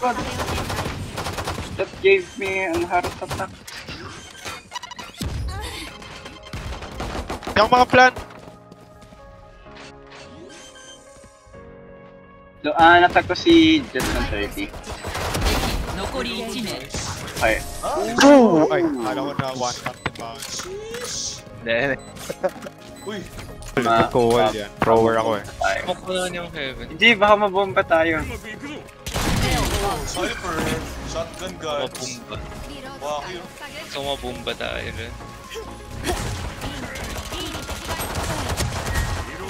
God. That gave me an heart attack. Yung mga plan! Doan, ah, natag ko si Jet ng 30. Okay. Oh! Ay, akala ko na one tap the bounce. Hindi. Uy! Nagkowal yan. Thrower ako eh. Smoke ko na yung heaven. Hindi, baka mabomba tayo. Sniper, shotgun guns. Mabumba. Waki. Ikaw mabumba tayo rin.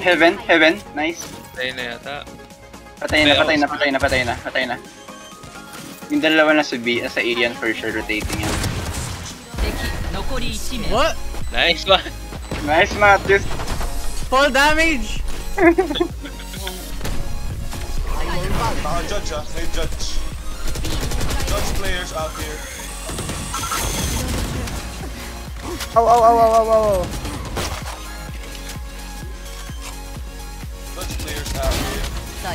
Heaven, heaven, nice. Patay na yata. Patay na, patay na, patay na, patay na, patay na. Yung dalawa na sa B, sa alien for sure rotating yan. What? Nice one. Nice Matthews. Full damage. Naka-judge ah, may judge players out here. Oh, oh, oh, oh, oh, oh. Bunch of players out here.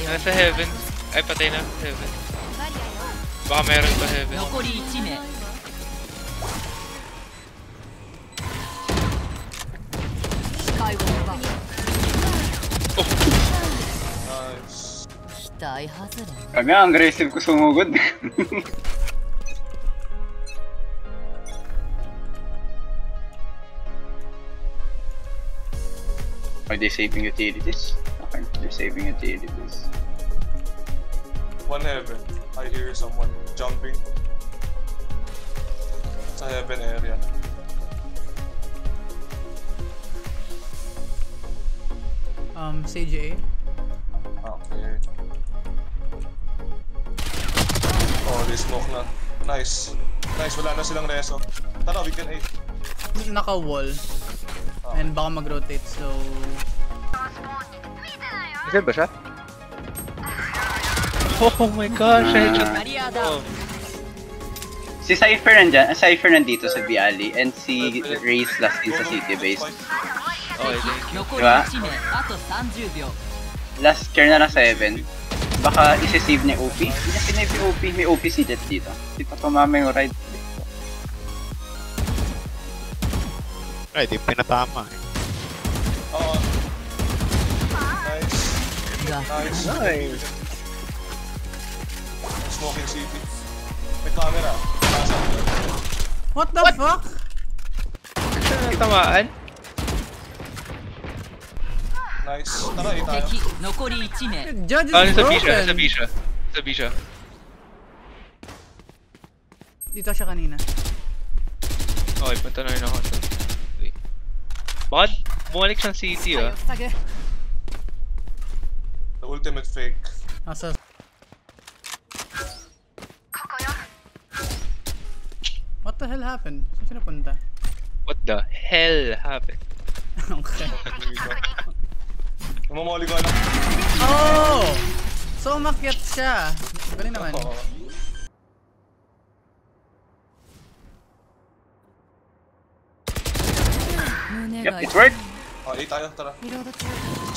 Nasa heaven. Ay, patay na. Heaven. Baka meron pa heaven. Oh. Nice. Kami ang aggressive ko sumugod. Are they saving utilities? Okay, they're saving utilities. One heaven. I hear someone jumping. Sa heaven area. Um, Sage A. Okay. Oh, they smoke na. Nice. Nice, wala na silang reso. Tara, we can A. Naka-wall. Okay. And baka mag-rotate, so... Dead ba siya? Oh my gosh, headshot! Oh. Si Cypher nandyan, uh, Cypher nandito sa Bialy, and si Raze last din sa City Base. Okay, diba? Last care na lang 7. Baka isi-save ni OP? Hindi na sinave ni OP, may OP si Jet dito. Dito pa mama yung ride. Ay, di pinatama eh. Oo. Nice.が Nice. Nice. Smoking city. May camera. Nasa. What the fuck? Tamaan? Nice. Tara, A tayo. 敵残り1名 Judge is Ah, nasa B siya, broken! nasa B siya. Nasa B siya. Dito siya kanina. Okay, punta na rin ako sa... Wait. Bakit bumalik siyang city ah? The ultimate fake. Nasa... What the hell happened? Saan siya napunta? What the hell happened? okay. Namamoli ko lang. Oh! So umakyat siya. Galing naman. Oo. Yep, it worked! Oh, A tayo, tara.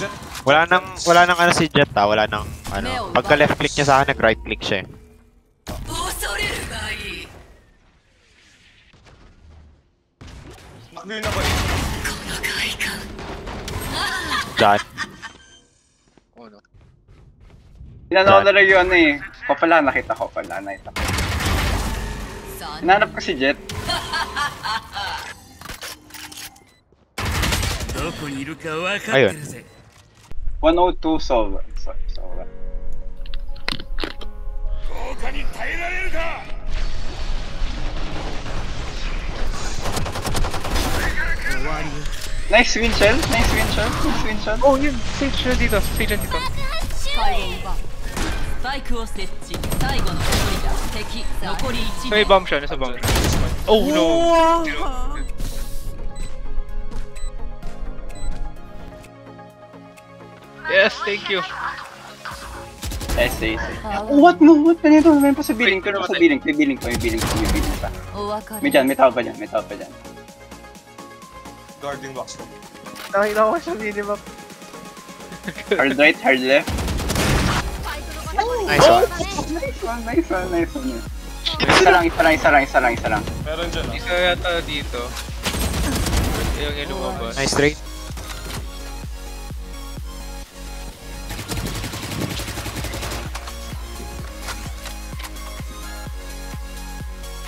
Jet. Wala nang, wala nang ano si Jet ah, wala nang ano. Pagka left click niya sa akin, nag-right click siya eh. Nakbili na ba eh? Oh no. Pinanodder yun ano eh. Ko pala, nakita ko pala, nakita ko. Hinanap ko si Jet. どこにいるか分かって Ayun. るぜ 102 Sova. Sorry, Sova. 効果に耐えられるか Nice win shell. Nice win shell. Nice win shell. Oh, yun! Sage siya dito. Sage siya dito. スパイを奪うスパイクを設置最後の一人だ敵残り1 May 名 bomb siya. Nasa bomb. Oh no! Yes, thank you. Essay, ah. essay. What mo? What pa nito? May pa sa billing ko. Sa billing. May billing pa. Oh, may billing pa. May billing pa. May dyan. May tao pa dyan. May tao pa dyan. Guarding box ko. Nakita ko siya minimap. Hard right, hard left. Nice one. Oh, oh, nice one, nice one, nice one. Isa lang, isa lang, isa lang, isa lang, isa lang. Meron dyan. Ah. Isa yata dito. Yung inumabas. Nice straight.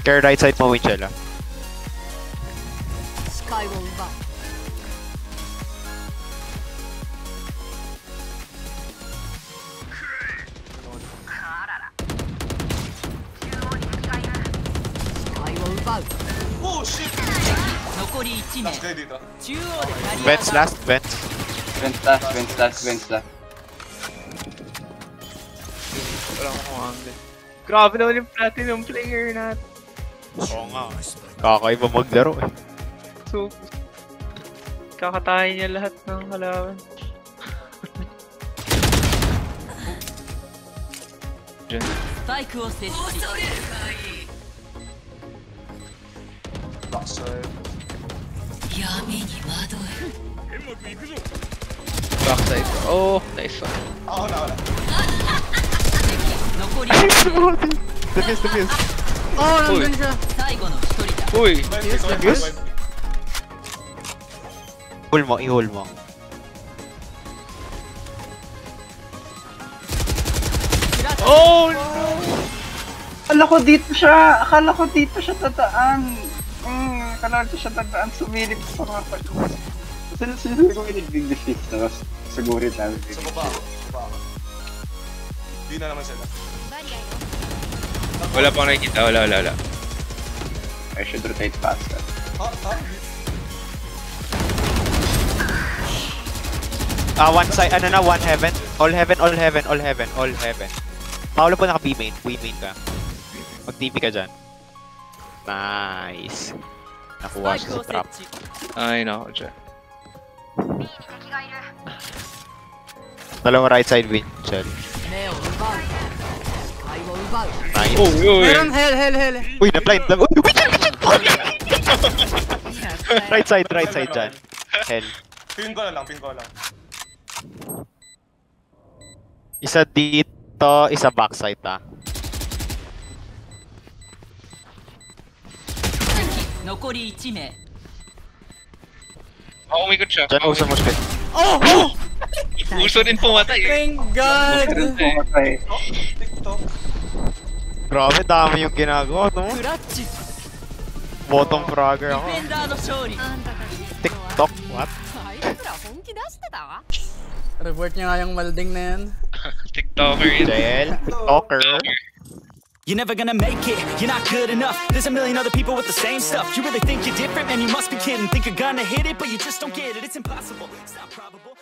Care right side mo, Winchella. Skyroll back. Vents last, vents. Vents last, vents last, vents last. Wala akong angle. Grabe naman yung platinum player natin. Oo nga. Eh. Kakaiba maglaro eh. So, kakatayin niya lahat ng halaman. Diyan. Backside. Yami ni madoru. Backside. Oh, nice one. Oh, wala, wala. Ayos na mo! Defuse, defuse! Oh, nandun siya. 最後の一人だ Uy! Revive, revive, Yes. revive. Hold mo, i-hold mo. Oh! no! Akala ko dito siya, akala ko dito siya tataan. Hmm, akala ko siya tataan, sumilip sa mga pag... Sino sino ko yung nag-defuse tapos siguro namin. Sa baba ako. Sa baba ako. Di na naman sila. Wala pa nakikita, wala, wala, wala. I should rotate faster. Hop, hop. Ah, one side, ano na, one heaven. All heaven, all heaven, all heaven, all heaven. Paolo po naka-B main, B main ka. Mag-TP ka dyan. Nice. Nakuha siya sa trap. Ay, nako dyan. Dalawang right side win, Chell. Nice. Oh, uy. Meron hell, hell, hell. Uy, na-blind lang. Uy, wait, wait, wait. right side, right side dyan. Hell. Pin ko lang, pin ko lang. Isa dito, isa backside ah. Nokori 1名。Oh, ah, umikot siya. Diyan, uso mo siya. Oh! oh! uso din pumatay. Thank God! Uso din pumatay. Oh, TikTok. Grabe, dami yung ginagawa, no? Bottom fragger ako. TikTok, what? Revert niya nga yung malding na yan. TikToker yun. Jael, TikToker. You're never gonna make it, you're not good enough There's a million other people with the same stuff You really think you're different, man, you must be kidding Think you're gonna hit it, but you just don't get it It's impossible, it's not probable